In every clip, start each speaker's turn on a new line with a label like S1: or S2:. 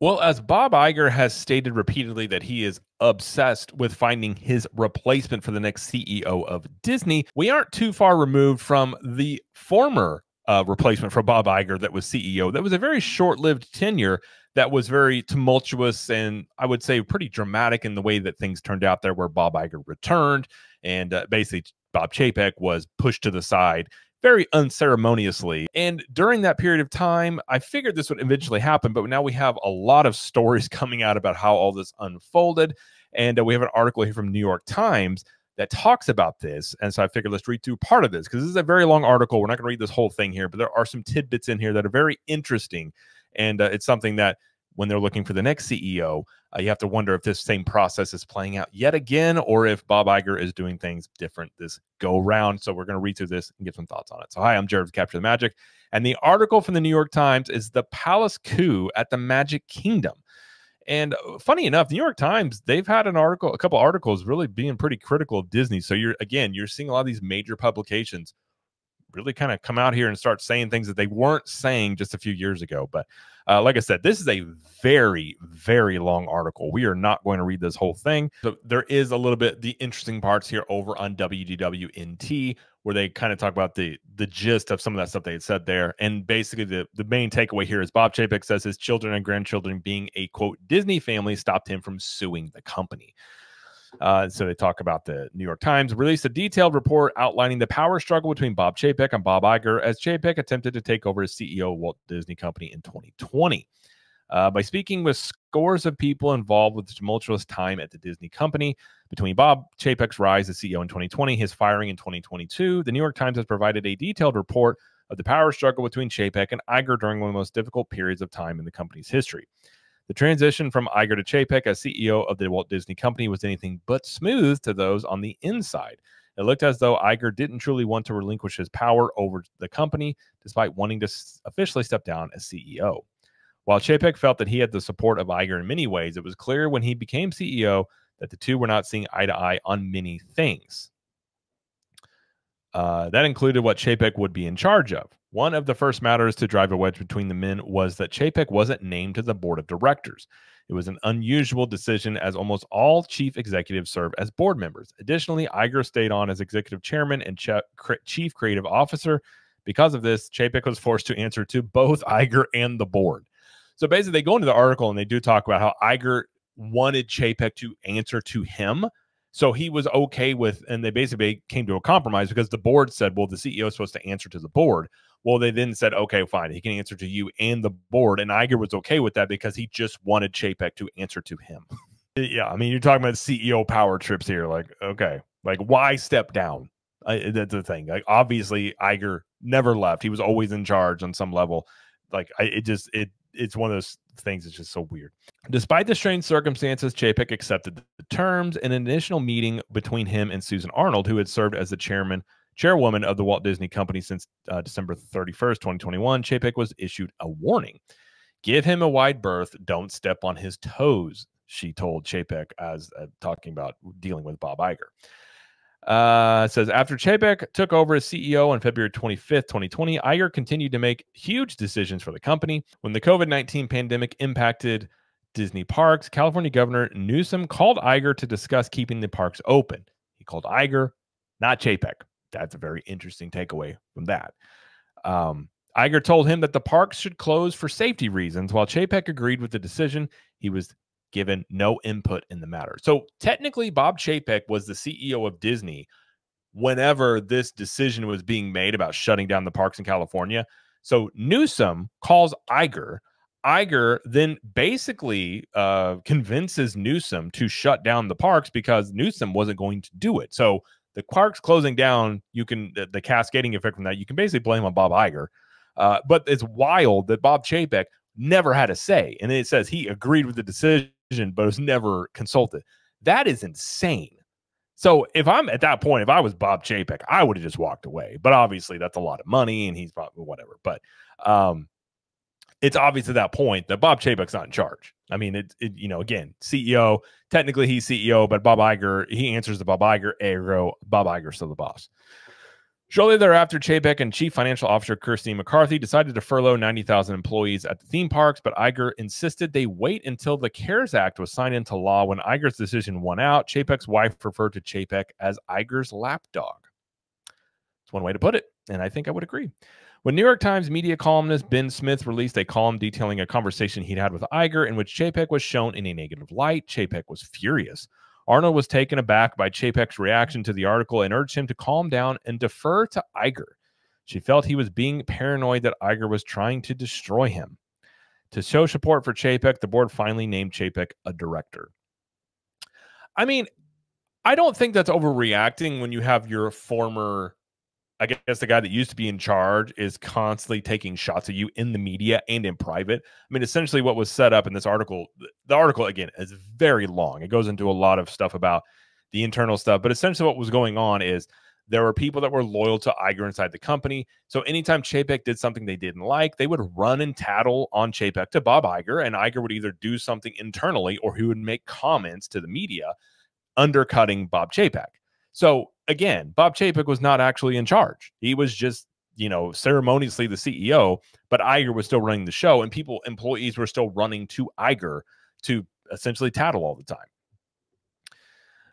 S1: Well, as Bob Iger has stated repeatedly that he is obsessed with finding his replacement for the next CEO of Disney, we aren't too far removed from the former uh, replacement for Bob Iger that was CEO. That was a very short lived tenure that was very tumultuous and I would say pretty dramatic in the way that things turned out there, where Bob Iger returned and uh, basically Bob Chapek was pushed to the side very unceremoniously. And during that period of time, I figured this would eventually happen, but now we have a lot of stories coming out about how all this unfolded. And uh, we have an article here from New York Times that talks about this. And so I figured let's read through part of this because this is a very long article. We're not going to read this whole thing here, but there are some tidbits in here that are very interesting. And uh, it's something that when they're looking for the next CEO, uh, you have to wonder if this same process is playing out yet again, or if Bob Iger is doing things different this go round. So we're going to read through this and get some thoughts on it. So hi, I'm Jared of Capture the Magic, and the article from the New York Times is the Palace coup at the Magic Kingdom. And uh, funny enough, the New York Times they've had an article, a couple articles, really being pretty critical of Disney. So you're again, you're seeing a lot of these major publications really kind of come out here and start saying things that they weren't saying just a few years ago. But uh, like I said, this is a very, very long article. We are not going to read this whole thing. So there is a little bit the interesting parts here over on WDWNT where they kind of talk about the the gist of some of that stuff they had said there. And basically the, the main takeaway here is Bob Chapek says his children and grandchildren being a quote Disney family stopped him from suing the company. Uh, so they talk about the New York Times released a detailed report outlining the power struggle between Bob Chapek and Bob Iger as Chapek attempted to take over as CEO of Walt Disney Company in 2020. Uh, by speaking with scores of people involved with the tumultuous time at the Disney company, between Bob Chapek's rise as CEO in 2020, his firing in 2022, the New York Times has provided a detailed report of the power struggle between Chapek and Iger during one of the most difficult periods of time in the company's history. The transition from Iger to Chapek as CEO of the Walt Disney Company was anything but smooth to those on the inside. It looked as though Iger didn't truly want to relinquish his power over the company, despite wanting to officially step down as CEO. While Chapek felt that he had the support of Iger in many ways, it was clear when he became CEO that the two were not seeing eye to eye on many things. Uh, that included what Chapek would be in charge of. One of the first matters to drive a wedge between the men was that Chapek wasn't named to the board of directors. It was an unusual decision as almost all chief executives serve as board members. Additionally, Iger stayed on as executive chairman and chief creative officer. Because of this, Chapek was forced to answer to both Iger and the board. So basically, they go into the article and they do talk about how Iger wanted Chapek to answer to him so he was okay with, and they basically came to a compromise because the board said, well, the CEO is supposed to answer to the board. Well, they then said, okay, fine, he can answer to you and the board. And Iger was okay with that because he just wanted Chapek to answer to him. yeah, I mean, you're talking about CEO power trips here. Like, okay, like why step down? I, eh, that's the thing. Like, obviously, Iger never left. He was always in charge on some level. Like, I, it just it it's one of those things that's just so weird. Despite the strange circumstances, Chapek accepted the terms. In an initial meeting between him and Susan Arnold, who had served as the chairman, chairwoman of the Walt Disney Company since uh, December 31st, 2021, Chapek was issued a warning. Give him a wide berth. Don't step on his toes, she told Chapek as uh, talking about dealing with Bob Iger. Uh, says after Chapek took over as CEO on February 25th, 2020, Iger continued to make huge decisions for the company. When the COVID 19 pandemic impacted Disney parks, California Governor Newsom called Iger to discuss keeping the parks open. He called Iger, not Chapek. That's a very interesting takeaway from that. Um, Iger told him that the parks should close for safety reasons. While Chapek agreed with the decision, he was given no input in the matter. So technically, Bob Chapek was the CEO of Disney whenever this decision was being made about shutting down the parks in California. So Newsom calls Iger. Iger then basically uh, convinces Newsom to shut down the parks because Newsom wasn't going to do it. So the parks closing down, you can the, the cascading effect from that, you can basically blame on Bob Iger. Uh, but it's wild that Bob Chapek never had a say, and it says he agreed with the decision but was never consulted. That is insane. So if I'm at that point, if I was Bob Chapek, I would have just walked away. But obviously, that's a lot of money, and he's probably whatever. But um, it's obvious at that point that Bob Chapek's not in charge. I mean, it, it, you know, again, CEO. Technically, he's CEO, but Bob Iger he answers to Bob Iger. Ergo, Bob Iger's still the boss. Shortly thereafter, Chapek and Chief Financial Officer Christine McCarthy decided to furlough 90,000 employees at the theme parks, but Iger insisted they wait until the CARES Act was signed into law. When Iger's decision won out, Chapek's wife referred to Chapek as Iger's lapdog. It's one way to put it, and I think I would agree. When New York Times media columnist Ben Smith released a column detailing a conversation he'd had with Iger in which Chapek was shown in a negative light, Chapek was furious. Arnold was taken aback by Chapek's reaction to the article and urged him to calm down and defer to Iger. She felt he was being paranoid that Iger was trying to destroy him. To show support for Chapek, the board finally named Chapek a director. I mean, I don't think that's overreacting when you have your former I guess the guy that used to be in charge is constantly taking shots at you in the media and in private. I mean, essentially, what was set up in this article, the article again is very long. It goes into a lot of stuff about the internal stuff, but essentially, what was going on is there were people that were loyal to Iger inside the company. So anytime Chapek did something they didn't like, they would run and tattle on Chapek to Bob Iger, and Iger would either do something internally or he would make comments to the media undercutting Bob Chapek. So again, Bob Chapek was not actually in charge. He was just, you know, ceremoniously the CEO, but Iger was still running the show, and people, employees were still running to Iger to essentially tattle all the time.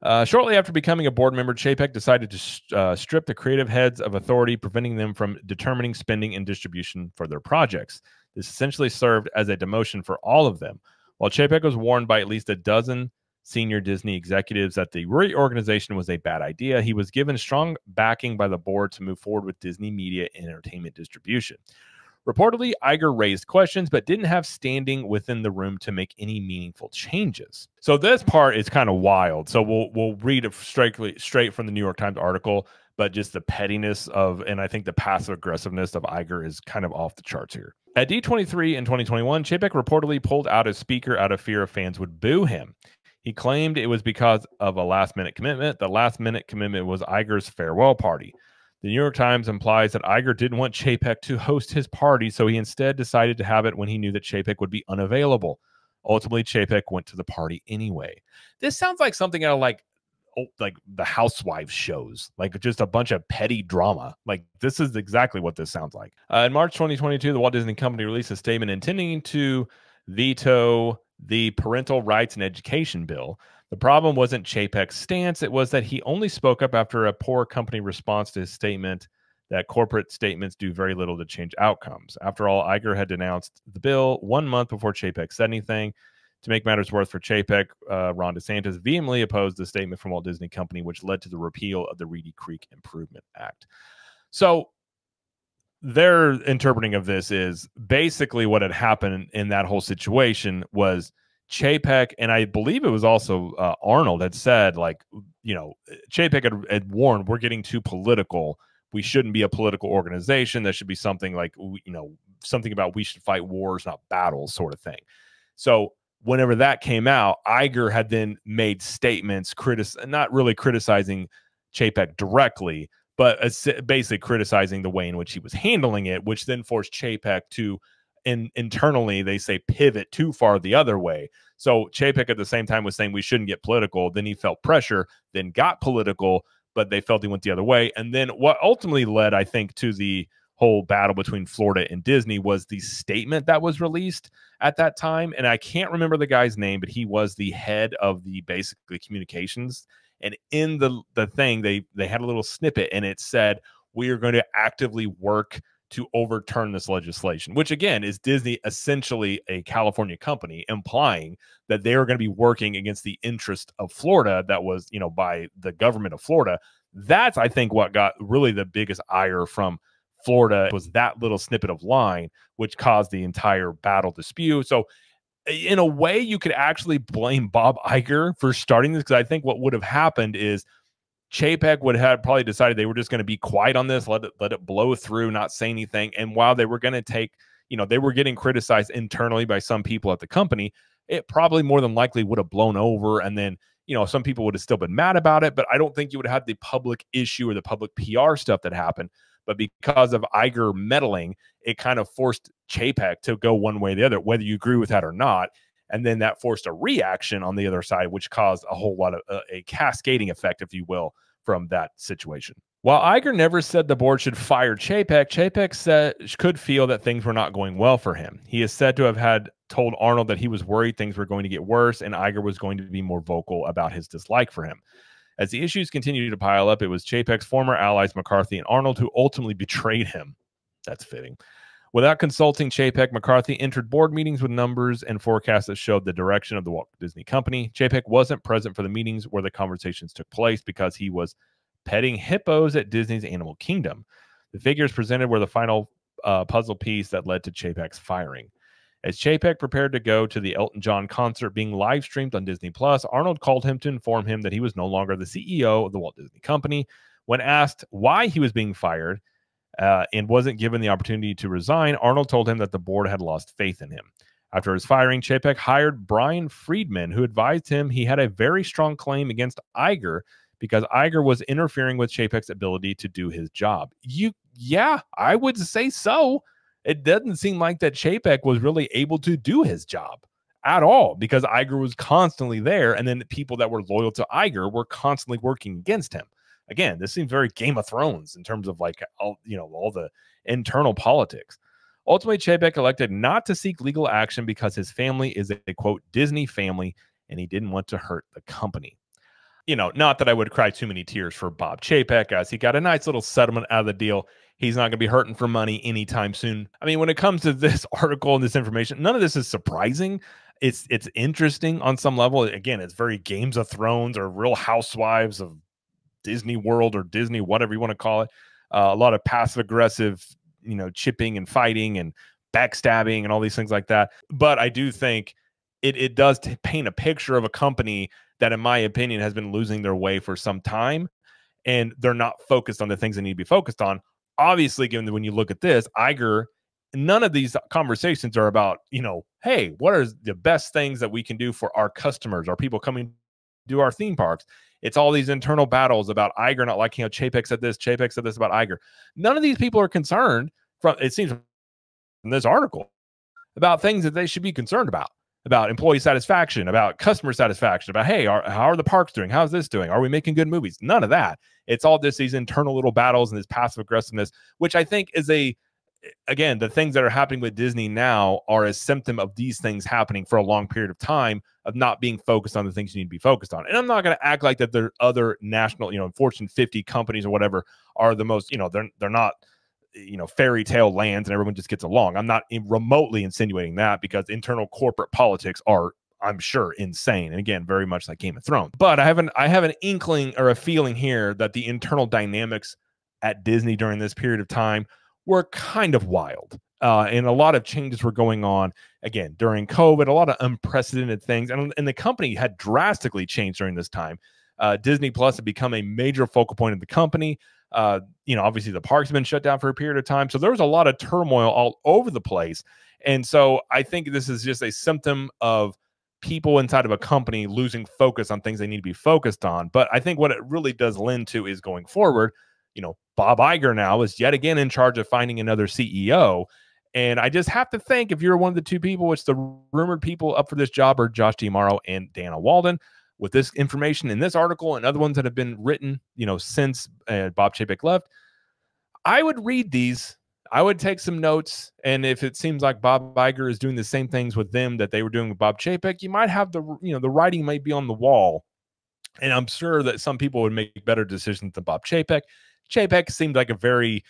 S1: Uh, shortly after becoming a board member, Chapek decided to uh, strip the creative heads of authority, preventing them from determining spending and distribution for their projects. This essentially served as a demotion for all of them. While Chapek was warned by at least a dozen senior Disney executives that the reorganization was a bad idea. He was given strong backing by the board to move forward with Disney media and entertainment distribution. Reportedly, Iger raised questions but didn't have standing within the room to make any meaningful changes. So this part is kind of wild. So we'll we'll read it straight straight from the New York Times article, but just the pettiness of and I think the passive aggressiveness of Iger is kind of off the charts here. At D23 in 2021, Chapek reportedly pulled out a speaker out of fear of fans would boo him. He claimed it was because of a last minute commitment. The last minute commitment was Iger's farewell party. The New York Times implies that Iger didn't want Chapek to host his party, so he instead decided to have it when he knew that Chapek would be unavailable. Ultimately, Chapek went to the party anyway. This sounds like something out of like like the housewives shows like just a bunch of petty drama like this is exactly what this sounds like uh, in march 2022 the walt disney company released a statement intending to veto the Parental Rights and Education Bill. The problem wasn't Chapek's stance, it was that he only spoke up after a poor company response to his statement that corporate statements do very little to change outcomes. After all, Iger had denounced the bill one month before Chapek said anything. To make matters worse for Chapek, uh, Ron DeSantis vehemently opposed the statement from Walt Disney Company, which led to the repeal of the Reedy Creek Improvement Act. So their interpreting of this is basically what had happened in that whole situation was Chapek, and I believe it was also uh, Arnold had said, like, you know, Chapek had, had warned, we're getting too political. We shouldn't be a political organization. There should be something like, you know, something about we should fight wars, not battles, sort of thing. So whenever that came out, Iger had then made statements, critic, not really criticizing Chapek directly, but basically criticizing the way in which he was handling it, which then forced Chapek to, in, internally, they say pivot too far the other way. So Chapek at the same time was saying we shouldn't get political. Then he felt pressure, then got political, but they felt he went the other way. And then what ultimately led, I think, to the whole battle between Florida and Disney was the statement that was released at that time. And I can't remember the guy's name, but he was the head of the basically communications and in the the thing they they had a little snippet and it said we are going to actively work to overturn this legislation which again is disney essentially a california company implying that they are going to be working against the interest of florida that was you know by the government of florida. That's i think what got really the biggest ire from florida was that little snippet of line which caused the entire battle dispute. So in a way, you could actually blame Bob Iger for starting this because I think what would have happened is Chapek would have probably decided they were just going to be quiet on this, let it let it blow through, not say anything. And while they were going to take, you know, they were getting criticized internally by some people at the company, it probably more than likely would have blown over. And then, you know, some people would have still been mad about it, but I don't think you would have had the public issue or the public PR stuff that happened. But because of Iger meddling, it kind of forced Chapek to go one way or the other, whether you agree with that or not. And then that forced a reaction on the other side, which caused a whole lot of uh, a cascading effect, if you will, from that situation. While Iger never said the board should fire Chapek, Chapek said could feel that things were not going well for him. He is said to have had told Arnold that he was worried things were going to get worse and Iger was going to be more vocal about his dislike for him. As the issues continued to pile up, it was Chapek's former allies McCarthy and Arnold who ultimately betrayed him. That's fitting. Without consulting Chapek, McCarthy entered board meetings with numbers and forecasts that showed the direction of the Walt Disney Company. Chapek wasn't present for the meetings where the conversations took place because he was petting hippos at Disney's Animal Kingdom. The figures presented were the final uh, puzzle piece that led to Chapek's firing. As Chapek prepared to go to the Elton John concert being live streamed on Disney Plus, Arnold called him to inform him that he was no longer the CEO of the Walt Disney Company. When asked why he was being fired uh, and wasn't given the opportunity to resign, Arnold told him that the board had lost faith in him. After his firing, Chapek hired Bryan Freedman, who advised him he had a very strong claim against Iger because Iger was interfering with Chapek's ability to do his job. You, yeah, I would say so. It doesn't seem like that Chapek was really able to do his job at all because Iger was constantly there, and then the people that were loyal to Iger were constantly working against him. Again, this seems very Game of Thrones in terms of like all you know all the internal politics. Ultimately, Chapek elected not to seek legal action because his family is a quote Disney family, and he didn't want to hurt the company you know, not that I would cry too many tears for Bob Chapek, as he got a nice little settlement out of the deal. He's not going to be hurting for money anytime soon. I mean, when it comes to this article and this information, none of this is surprising. It's it's interesting on some level. Again, it's very Games of Thrones or Real Housewives of Disney World or Disney, whatever you want to call it. Uh, a lot of passive aggressive, you know, chipping and fighting and backstabbing and all these things like that. But I do think it it does paint a picture of a company that, in my opinion, has been losing their way for some time, and they're not focused on the things they need to be focused on. Obviously, given that when you look at this, Iger, none of these conversations are about you know, hey, what are the best things that we can do for our customers, our people coming to our theme parks. It's all these internal battles about Iger not liking how Chapek said this, Chapek said this about Iger. None of these people are concerned from it seems from this article about things that they should be concerned about about employee satisfaction, about customer satisfaction, about hey, are, how are the parks doing? How's this doing? Are we making good movies? None of that. It's all just these internal little battles and this passive aggressiveness, which I think is a again the things that are happening with Disney now are a symptom of these things happening for a long period of time of not being focused on the things you need to be focused on. And I'm not going to act like that there are other national, you know, Fortune 50 companies or whatever are the most, you know, they're they're not you know fairy tale lands and everyone just gets along. I'm not remotely insinuating that because internal corporate politics are i'm sure insane. And again very much like game of thrones. But i have an i have an inkling or a feeling here that the internal dynamics at disney during this period of time were kind of wild. Uh, and a lot of changes were going on again during covid a lot of unprecedented things. And, and the company had drastically changed during this time. Uh, disney plus had become a major focal point of the company uh, you know, obviously the parks been shut down for a period of time. So there was a lot of turmoil all over the place. And so I think this is just a symptom of people inside of a company losing focus on things they need to be focused on. But I think what it really does lend to is going forward, you know, Bob Iger now is yet again in charge of finding another CEO. And I just have to think if you're one of the two people, which the rumored people up for this job are Josh D'Amaro and Dana Walden with this information in this article and other ones that have been written, you know, since uh, Bob Chapek left, I would read these. I would take some notes, and if it seems like Bob Iger is doing the same things with them that they were doing with Bob Chapek, you might have the you know the writing might be on the wall, and I'm sure that some people would make better decisions than Bob Chapek. Chapek seemed like a very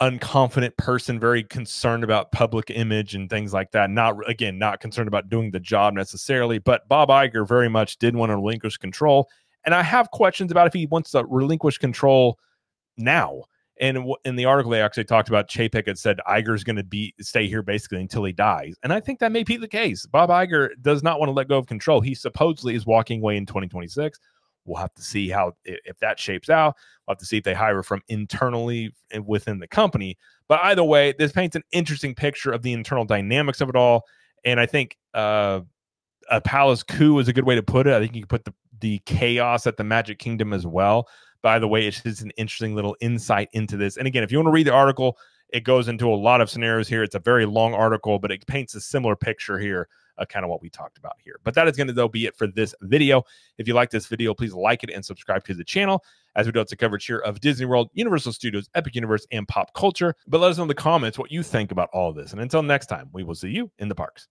S1: unconfident person, very concerned about public image and things like that. Not again, not concerned about doing the job necessarily, but Bob Iger very much did want to relinquish control. And I have questions about if he wants to relinquish control now. And in the article, they actually talked about Chapek had said Iger's going to be stay here basically until he dies, and I think that may be the case. Bob Iger does not want to let go of control. He supposedly is walking away in 2026. We'll have to see how if that shapes out. We'll have to see if they hire from internally within the company. But either way, this paints an interesting picture of the internal dynamics of it all. And I think uh, a palace coup is a good way to put it. I think you can put the the chaos at the Magic Kingdom as well. By the way, it's just an interesting little insight into this. And again, if you want to read the article, it goes into a lot of scenarios here. It's a very long article, but it paints a similar picture here uh, kind of what we talked about here. But that is going to though be it for this video. If you like this video, please like it and subscribe to the channel. as we do lots of coverage here of Disney World, Universal Studios, Epic Universe, and pop culture. But let us know in the comments what you think about all this. And until next time, we will see you in the parks.